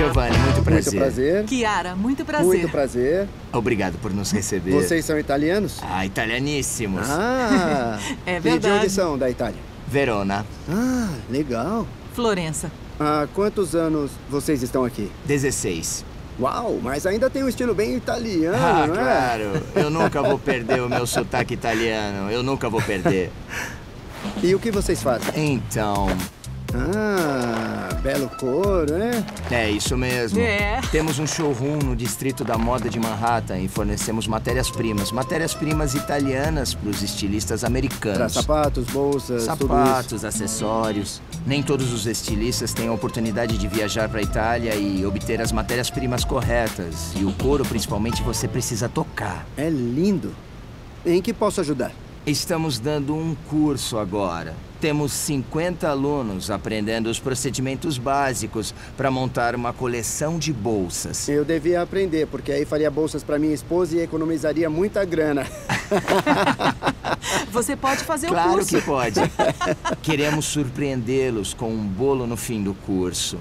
Giovanni, muito prazer. Muito prazer. Kiara, muito prazer. Muito prazer. Obrigado por nos receber. Vocês são italianos? Ah, italianíssimos. Ah! É E de verdade. onde são da Itália? Verona, Ah, legal. Florença. Há quantos anos vocês estão aqui? 16. Uau, mas ainda tem um estilo bem italiano, Ah, não é? claro. Eu nunca vou perder o meu sotaque italiano. Eu nunca vou perder. E o que vocês fazem? Então, Ah, belo couro, né? é isso mesmo. É. Temos um showroom no distrito da moda de Manhattan e fornecemos matérias-primas. Matérias-primas italianas para os estilistas Para americanos. sapatos, bolsas, tudo isso. Sapatos, acessórios. Nem todos os estilistas têm a oportunidade de viajar para a Itália e obter as matérias-primas corretas. E o couro, principalmente, você precisa tocar. É lindo. Em que posso ajudar? Estamos dando um curso agora. Temos 50 alunos aprendendo os procedimentos básicos para montar uma coleção de bolsas. Eu devia aprender, porque aí faria bolsas para minha esposa e economizaria muita grana. Você pode fazer o Claro curso. que pode. Queremos surpreendê-los com um bolo no fim do curso.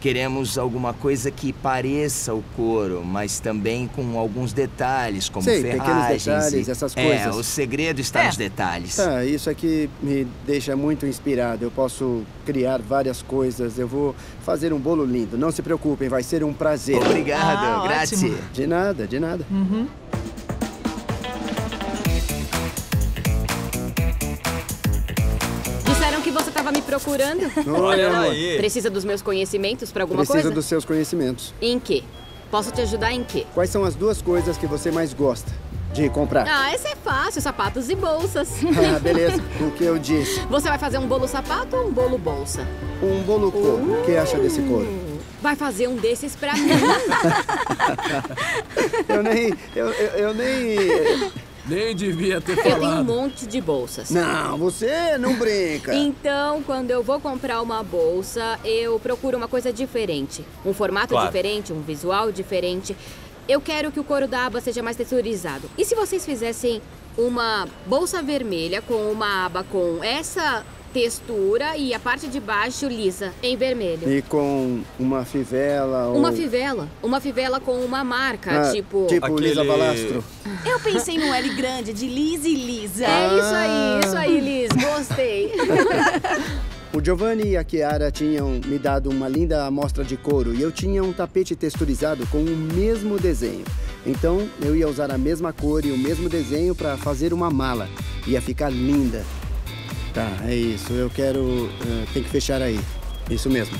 Queremos alguma coisa que pareça o couro, mas também com alguns detalhes, como Sei, pequenos ferragens. detalhes, e- essas É, coisas. o segredo está É. nos detalhes. Tá, isso aqui me deixa muito inspirado. Eu posso criar várias coisas. Eu vou fazer um bolo lindo. Não se preocupem, vai ser um prazer. Obrigado, Ah, grazie. ótimo. De nada, de nada. Disseram procurando. Olha, aí. Precisa dos meus conhecimentos para alguma Preciso coisa? dos seus conhecimentos. Em quê? Posso te ajudar em quê? Quais são as duas coisas que você mais gosta de comprar? Ah, essa é fácil, sapatos e bolsas. Ah, beleza. O que eu disse. Você vai fazer um bolo sapato ou um bolo bolsa? Um bolo couro. O que acha desse couro? Vai fazer um desses pra mim. Eu nem. Eu, eu, eu nem. Nem devia ter Eu tenho um falado. monte de bolsas. Não, você não brinca. Então, quando eu vou comprar uma bolsa, eu procuro uma coisa diferente. Um formato Claro. diferente, um visual diferente. Eu quero que o couro da aba seja mais texturizado. E se vocês fizessem uma bolsa vermelha com uma aba com essa textura e a parte de baixo lisa, em vermelho? E com uma fivela ou. Uma fivela. Uma fivela com uma marca, Ah, tipo... Tipo Aquele- Lisa Balastro. Eu pensei no L grande, de Liz e Lisa. É isso aí, isso aí, Liz. Gostei. O Giovanni e a Chiara tinham me dado uma linda amostra de couro e eu tinha um tapete texturizado com o mesmo desenho. Então eu ia usar a mesma cor e o mesmo desenho para fazer uma mala. Ia ficar linda. Tá, é isso. Eu quero. eh, tem que fechar aí. Isso mesmo.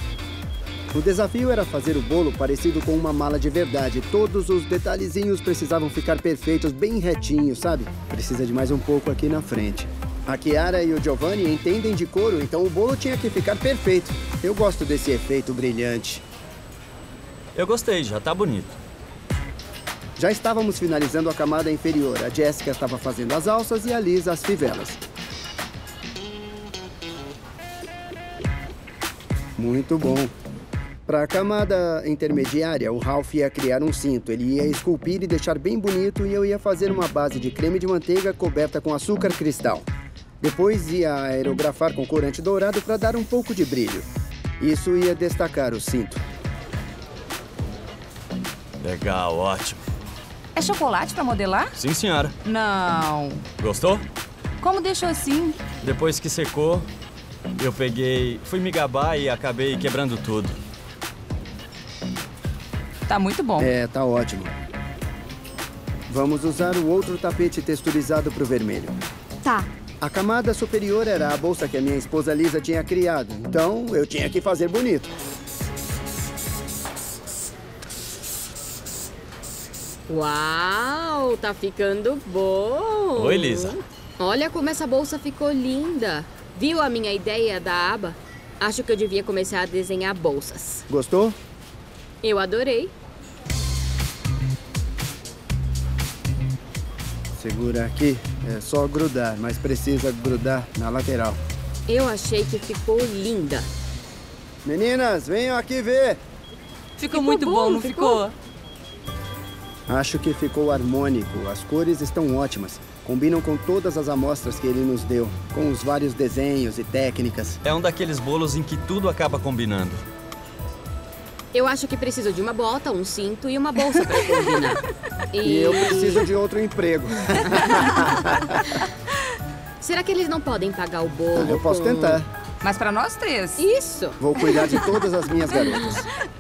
O desafio era fazer o bolo parecido com uma mala de verdade. Todos os detalhezinhos precisavam ficar perfeitos, bem retinhos, sabe? Precisa de mais um pouco aqui na frente. A Chiara e o Giovanni entendem de couro, então o bolo tinha que ficar perfeito. Eu gosto desse efeito brilhante. Eu gostei, já tá bonito. Já estávamos finalizando a camada inferior. A Jéssica estava fazendo as alças e a Liz as fivelas. Muito bom. Para a camada intermediária, o Ralph ia criar um cinto. Ele ia esculpir e deixar bem bonito e eu ia fazer uma base de creme de manteiga coberta com açúcar cristal. Depois ia aerografar com corante dourado para dar um pouco de brilho. Isso ia destacar o cinto. Legal, ótimo. É chocolate pra modelar? Sim, senhora. Não. Gostou? Como deixou assim? Depois que secou, eu peguei, fui me gabar e acabei quebrando tudo. Tá muito bom. É, tá ótimo. Vamos usar o outro tapete texturizado pro vermelho. Tá. A camada superior era a bolsa que a minha esposa Lisa tinha criado, então eu tinha que fazer bonito. Uau, tá ficando bom. Oi, Lisa. Olha como essa bolsa ficou linda. Viu a minha ideia da aba? Acho que eu devia começar a desenhar bolsas. Gostou? Eu adorei. Segura aqui. É só grudar, mas precisa grudar na lateral. Eu achei que ficou linda. Meninas, venham aqui ver. Ficou, muito bom, bom, não ficou? ficou? Acho que ficou harmônico. As cores estão ótimas. Combinam com todas as amostras que ele nos deu, com os vários desenhos e técnicas. É um daqueles bolos em que tudo acaba combinando. Eu acho que preciso de uma bota, um cinto e uma bolsa pra combinar. E eu preciso de outro emprego. Será que eles não podem pagar o bolo? Eu posso com- tentar. Mas pra nós três. Isso! Vou cuidar de todas as minhas garotas.